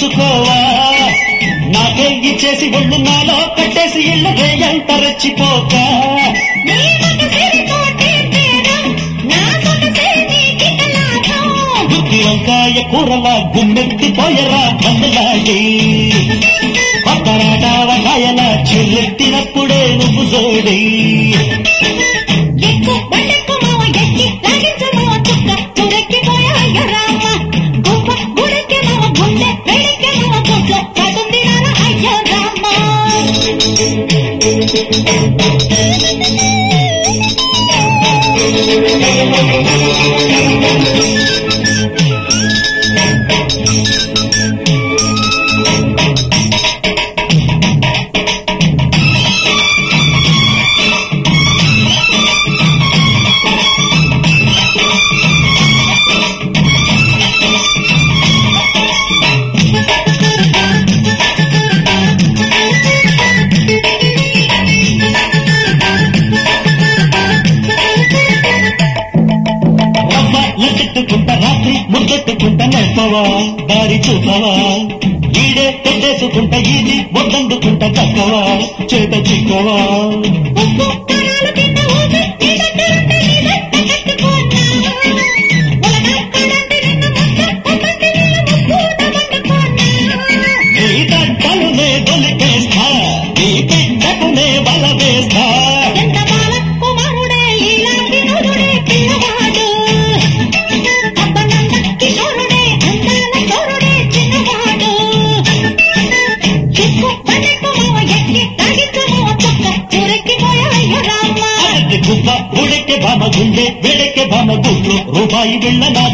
ఉంచుకోవా నా గెంగి చేసి ఒళ్ళు నాలో కట్టేసి ఇళ్ళు రేయంత రెచ్చిపోక? వంకాయ కూరలా గుమ్మెత్తిపోయరా బందులాగే పట్టరాటావకాయలా చెల్లెత్తినప్పుడే నువ్వు జోడే. Thank you.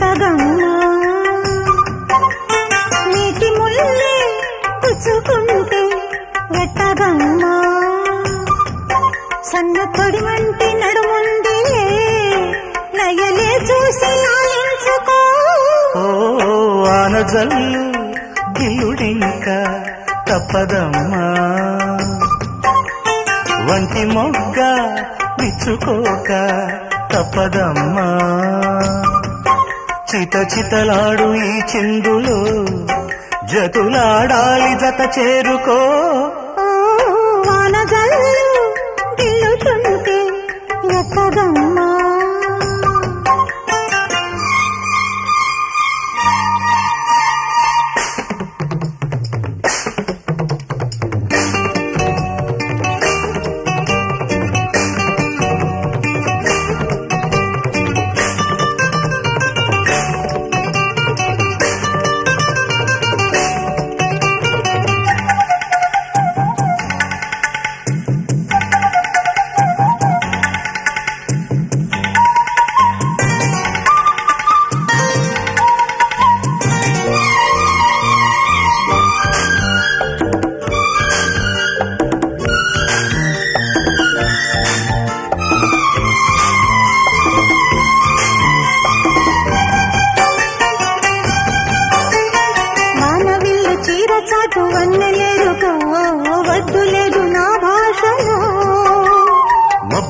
కదమ్మా నీటి ముల్లే పుచ్చుకుంటే వెట్టగమ్మా. సన్న తొడి వంటి నడుముంది నయలే చూసి నాలించుకో ఆనజల్లు గిల్లుడింకా తప్పదమ్మా. వంటి మొగ్గ విచ్చుకోక తప్పదమ్మా. చిత చితలాడు ఈ చిందులో జతులాడాలి జత చేరుకో.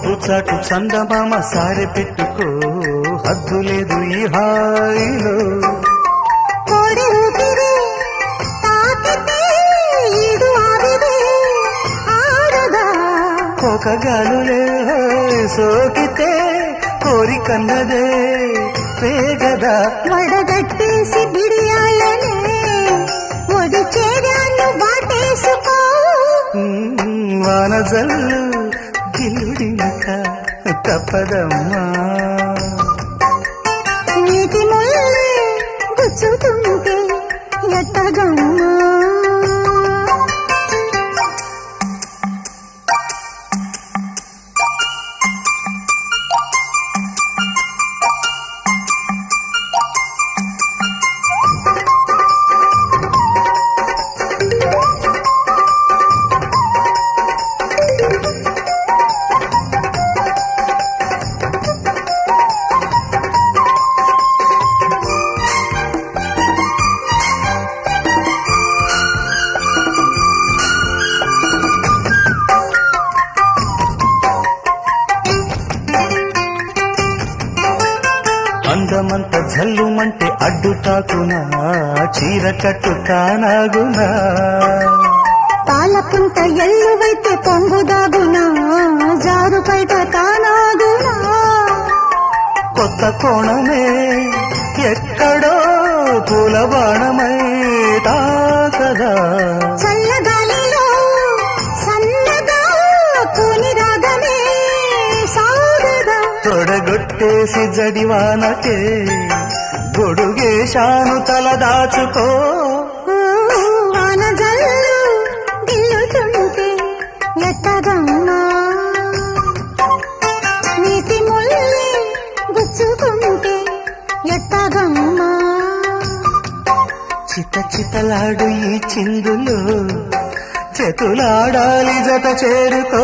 మబ్బు చాటు చందమామ సారె పెట్టుకో. హద్దు లేదు ఈ హాయిలో. ఆడదా కోకగాలులే సోకితే కోరికన్నదే వేగదా. వడగట్టేసి బిడియాలనే ఒడి చేరాను తప్పదమ్మా తాకదా చల్లగాలిలో సన్నగా కూని రాగమే సాగదా తొడగొట్టేసి జడివానకే గొడుగేశాను తల దాచుకో. వాన జల్లు ఎట్టగమ్మా చిత చితలాడు ఈ చిందులు చేతులాడాలి జత చేరుకో.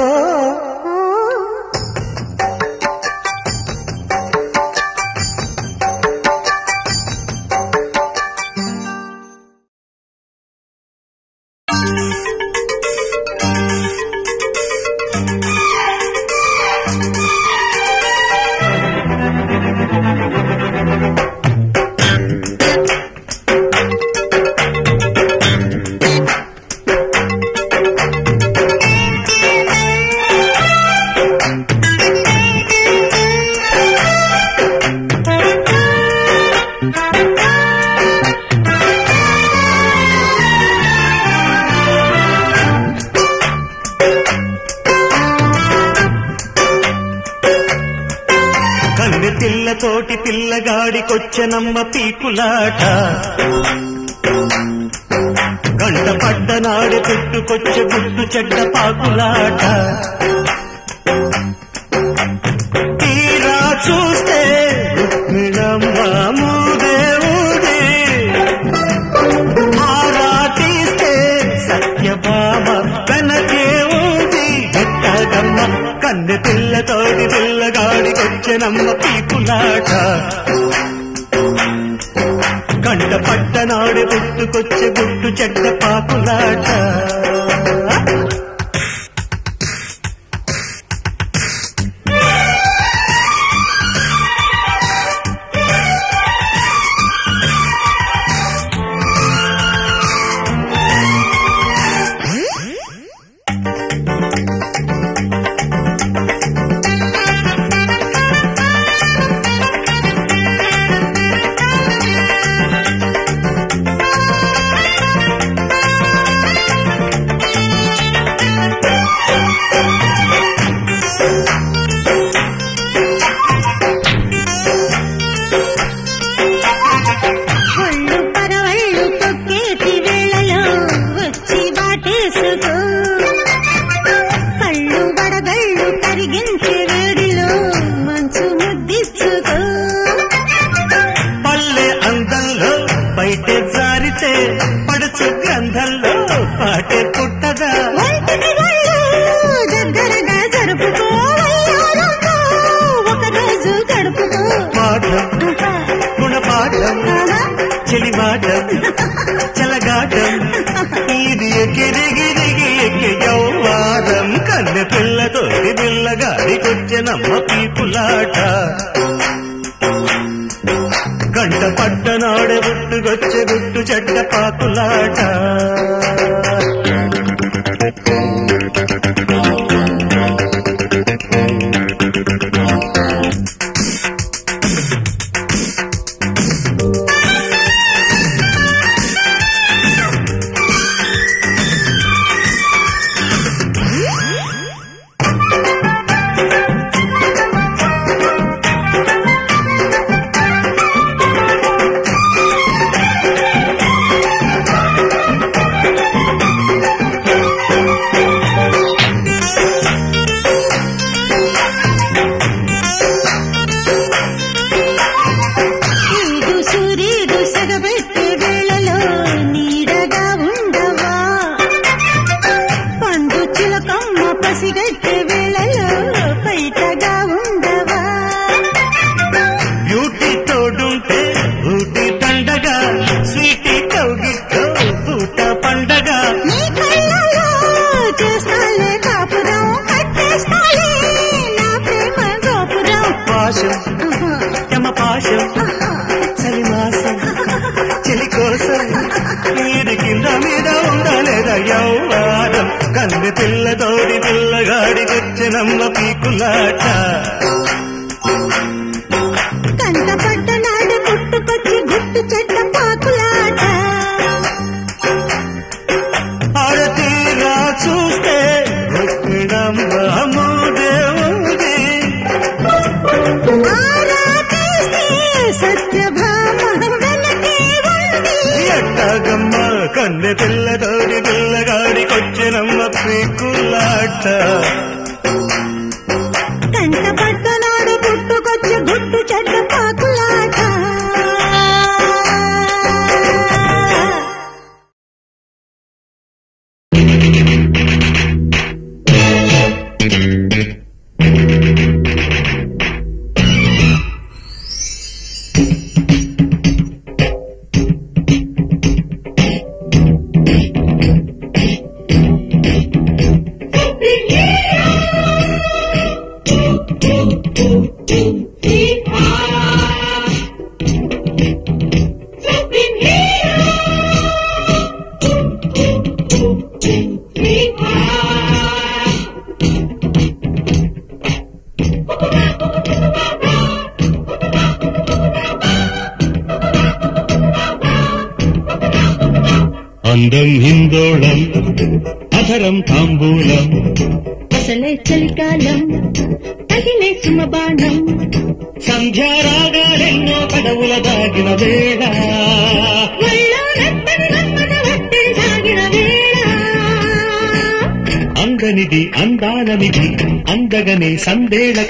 పిల్లగాడికొచ్చనమ్మ పీకులాట. గంట పడ్డ నాడు పెట్టుకొచ్చే గుట్టు చెడ్డ పాకులాట. గుట్టు పిల్లతోటి పిల్లగాడికొచ్చెనమ్మ పీపులాట. గంట పట్టనాడే గుట్టుకొచ్చే గుట్టు చెట్ట పాకులాట.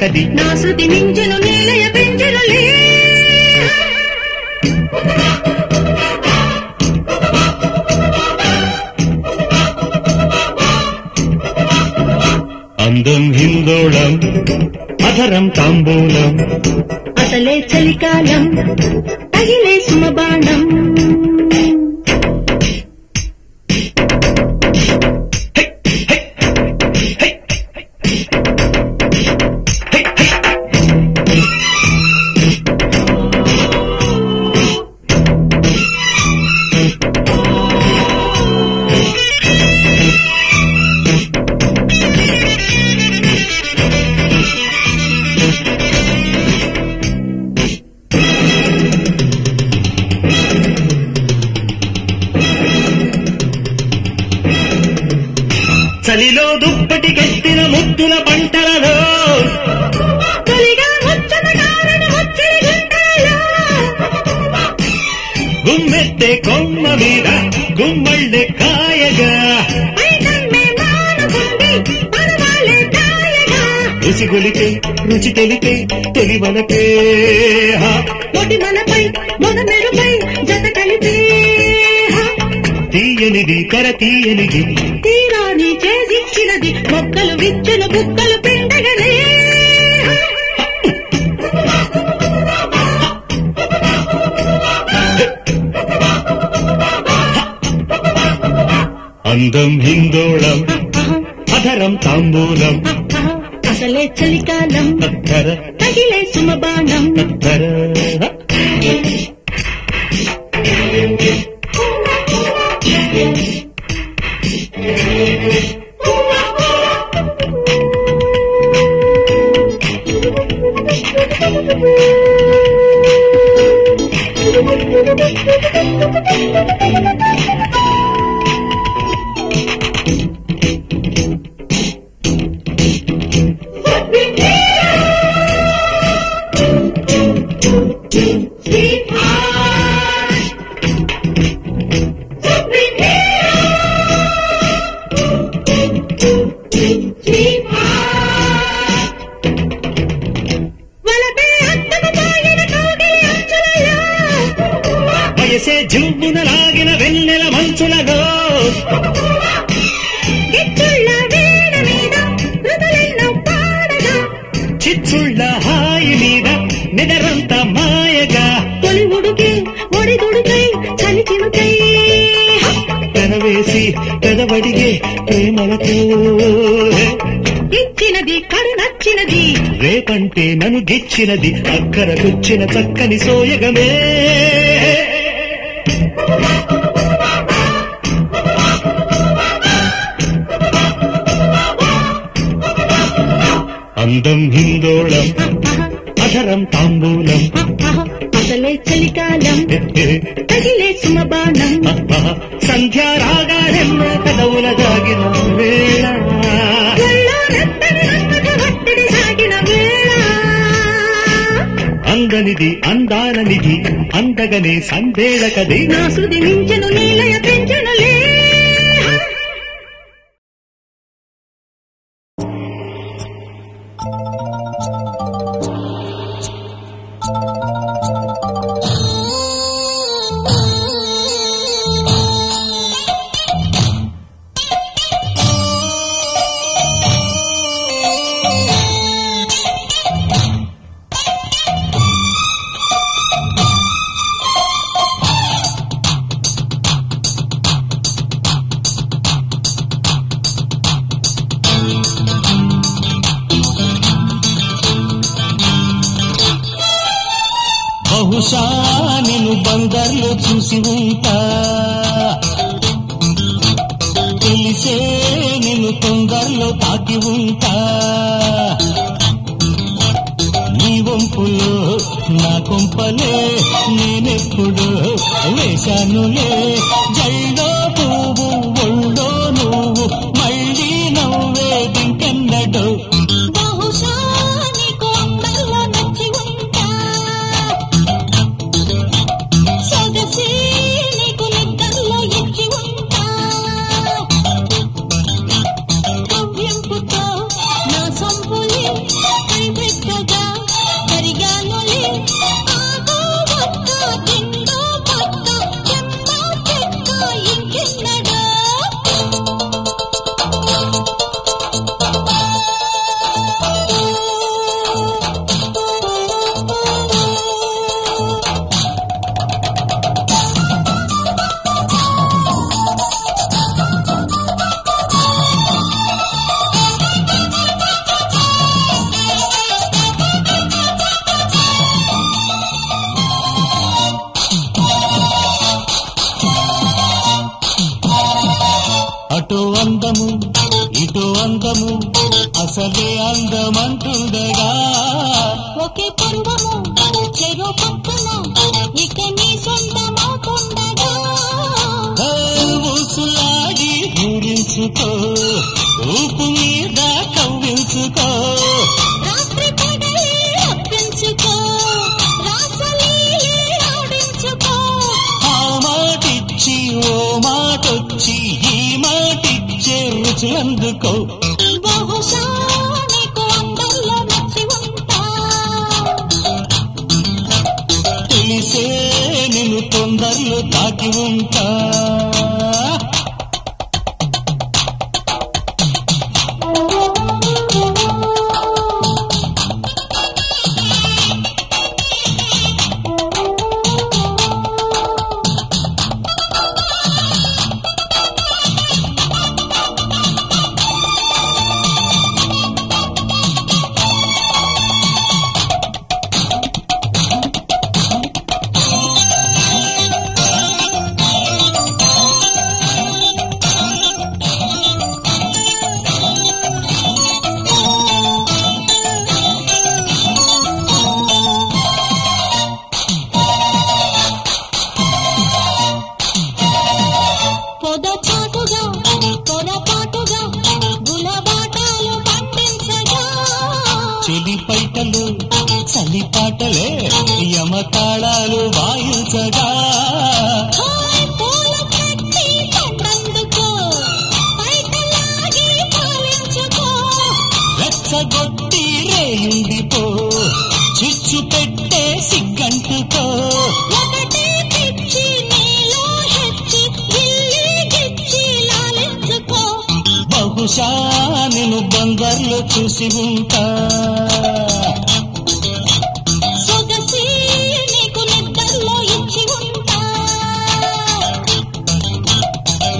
కది. అందం హిందోళం అధరం తాంబూలం. అసలే చలికాలం తగిలే సుమబాణం చలిలో దుప్పటి కట్టిన ముద్దుల పంటలలో. గుమ్మెత్తే కొమ్మ మీద గుమ్మళ్ళె కాయగా. రుచి గొలితే రుచి తెలితే తెలివలకే మనపై మనమే తీయనిది తెర తీయనిది. తీరాని చేసిచ్చినది మొక్కలు విచ్చులు బుక్కలు పిండగలే. అందం హిందోళం అధరం తాంబూలం. అసలే చలికాలం తగిలే సుమబాణం. Thank you. జువ్వున లాగిన వెన్నెల పాడగా. చిచ్చుళ్ళ హాయి మీద నిదరంత మాయగా. తొలి ఉడుకి ఒడిదుడుకై చలి చినుకై. తెరవేసి పెదవడిగే ప్రేమలతో. ఇచ్చినది కడు నచ్చినది రేపంటే నన్ను గిచ్చినది అక్కరకొచ్చిన చక్కని సోయగమే. అందం హిందోళం. అధరం తాంబూలం. అసలే చలికాలం. తగిలే సుమబాణం. సంధ్యారాగాలెన్నో పెదవుల దాగిన వేళ. అందనిది అందాలనిది అందగనే సందేళకది. నా సుది మించెను నీలయ పెంచెనులే బహుశా నేను బందర్లో చూసి ఉంటా. తెలిసే నేను తొందరలో తాకి ఉంటా. నీ వంపులో నా కొంపలే నేనెప్పుడు వేశానులే జల్లో పువ్వు ఒళ్ళో నువ్వు పూరించుకో ఊపు మీద కవ్వించుకో. మాటిచ్చి ఓ మాటొచ్చి ఈ మాటిచ్చే రుచులందుకో బహుశా తెలిసే నేను తొందరలో తాకి ఉంటా. లాలించుకో బహుశా నేను బందర్లో చూసి ఉంటా.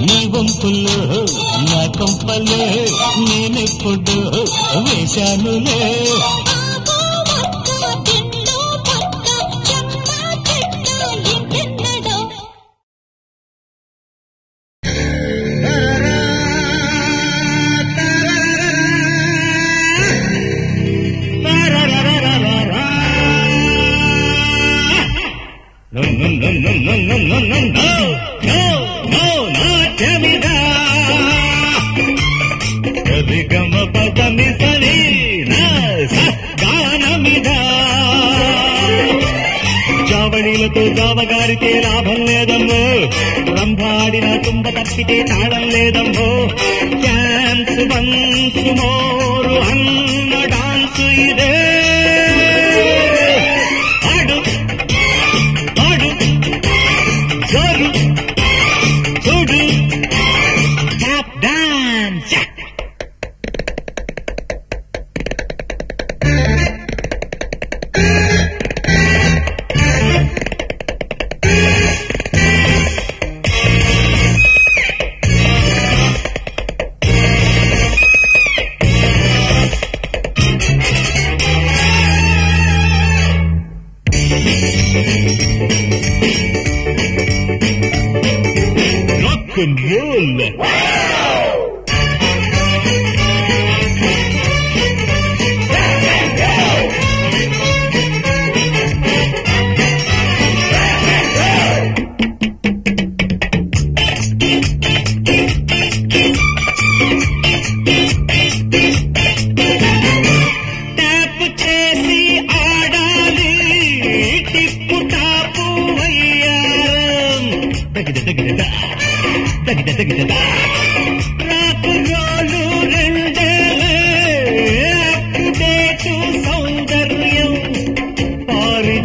నీ వంపులు నా కొంపలు నేనెప్పుడు వేశానులే. జావళీలతో జావగారితే లాభం లేదమ్మో. రంభాడిన తుంబ తప్పితే తాళం లేదమ్మో. డాన్స్ వన్స్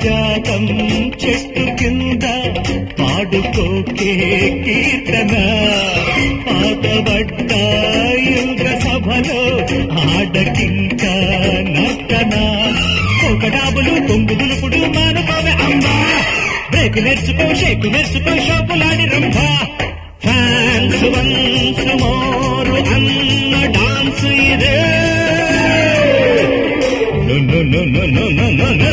జాతం చెట్టు కింద పాడుకోకే కీర్తన. పాతబడ్డ ఇంద్ర సభలో ఆడకింక నర్తన. ఒక డాబులు తొంగు దులుపుడు మానుకోవే అమ్మా. బ్రేకు నేర్చుకో షేకు నేర్చుకో షాపులాడి రంభా ఫ్యాన్స్ వన్స్ మోరు అన్న డాన్స్ ఇదే. no no no no no no no